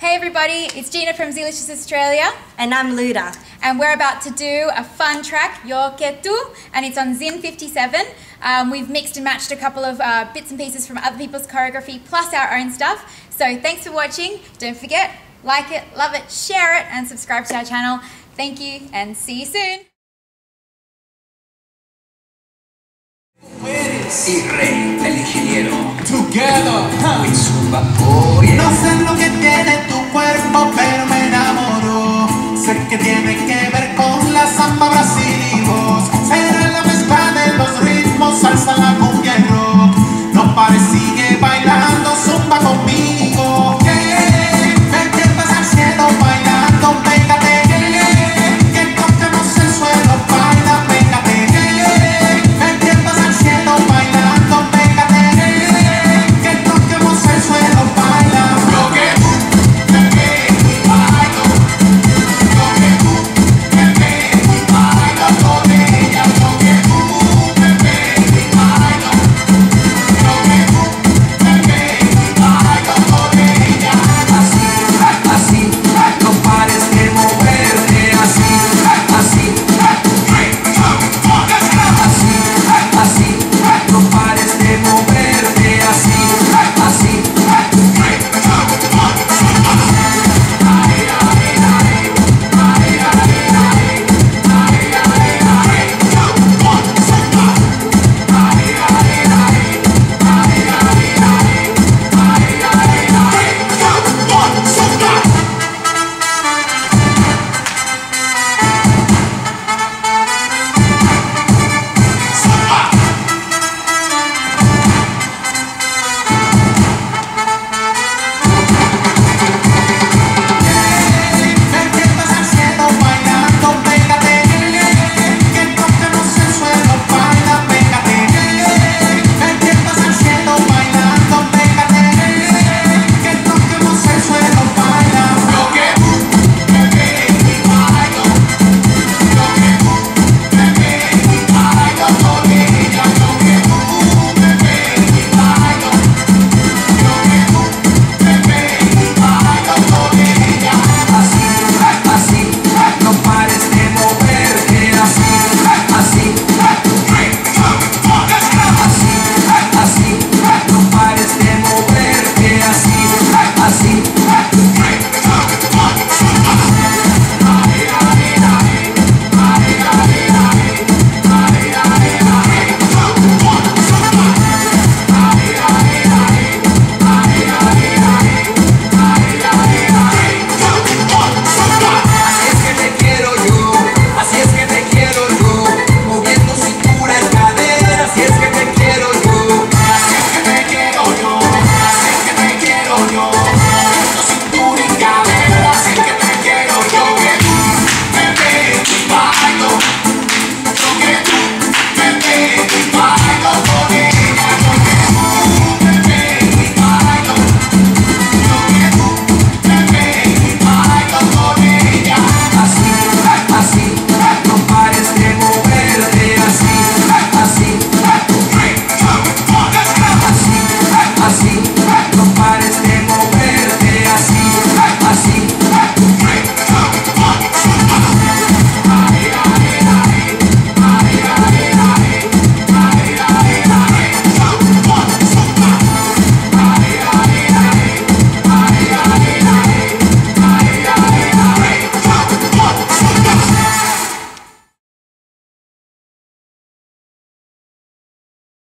Hey everybody, it's Gina from Zlicious Australia. And I'm Luda. And we're about to do a fun track, Yo Que Tu, and it's on Zin 57. Um, we've mixed and matched a couple of uh, bits and pieces from other people's choreography plus our own stuff. So thanks for watching. Don't forget, like it, love it, share it, and subscribe to our channel. Thank you, and see you soon. Y rey del ingeniero. Together, With su vapor. No sé lo que tiene tu cuerpo, pero me enamoró. Sé que tiene que